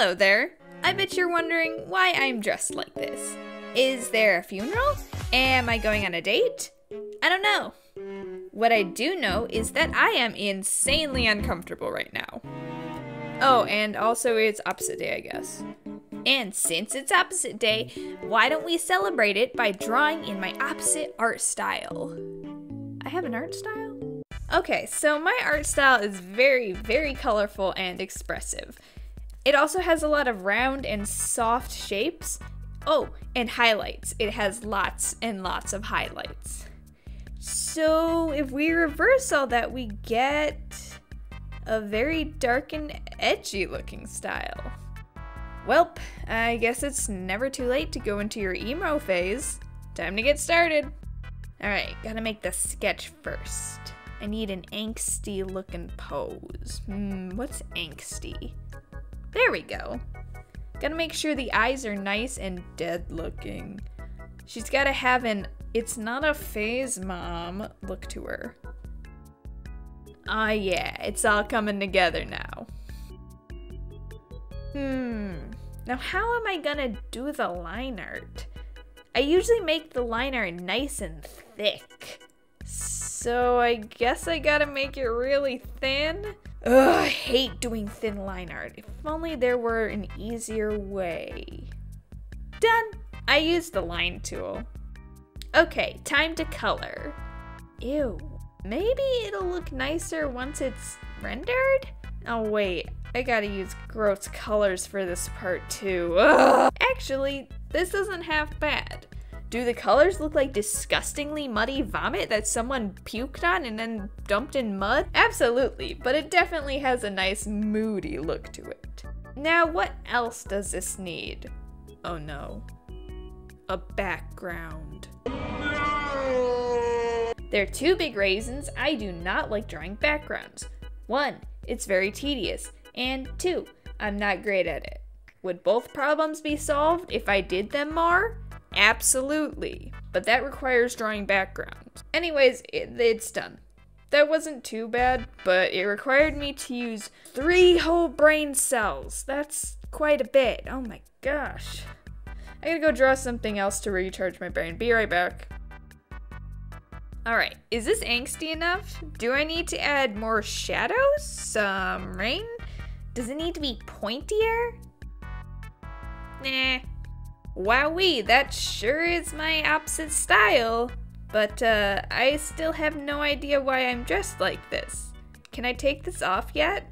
Hello there. I bet you're wondering why I'm dressed like this. Is there a funeral? Am I going on a date? I don't know. What I do know is that I am insanely uncomfortable right now. Oh, and also it's opposite day, I guess. And since it's opposite day, why don't we celebrate it by drawing in my opposite art style? I have an art style? Okay, so my art style is very, very colorful and expressive. It also has a lot of round and soft shapes. Oh, and highlights. It has lots and lots of highlights. So if we reverse all that, we get a very dark and edgy looking style. Welp, I guess it's never too late to go into your emo phase. Time to get started. Alright, gotta make the sketch first. I need an angsty looking pose. Hmm, what's angsty? There we go. Gotta make sure the eyes are nice and dead looking. She's gotta have an it's not a phase, mom look to her. Ah, uh, yeah, it's all coming together now. Hmm, now how am I gonna do the line art? I usually make the line art nice and thick. So I guess I gotta make it really thin? Ugh, I hate doing thin line art. If only there were an easier way. Done! I used the line tool. Okay, time to color. Ew. Maybe it'll look nicer once it's rendered? Oh wait, I gotta use gross colors for this part too. Ugh. Actually, this isn't half bad. Do the colors look like disgustingly muddy vomit that someone puked on and then dumped in mud? Absolutely, but it definitely has a nice moody look to it. Now, what else does this need? Oh no. A background. There are two big reasons I do not like drawing backgrounds. One, it's very tedious, and two, I'm not great at it. Would both problems be solved if I did them more? Absolutely. But that requires drawing backgrounds. Anyways, it, it's done. That wasn't too bad, but it required me to use three whole brain cells. That's quite a bit. Oh my gosh. I gotta go draw something else to recharge my brain. Be right back. Alright, is this angsty enough? Do I need to add more shadows? Some rain? Does it need to be pointier? Nah, Wowee, that sure is my opposite style. But uh, I still have no idea why I'm dressed like this. Can I take this off yet?